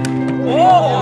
Oh!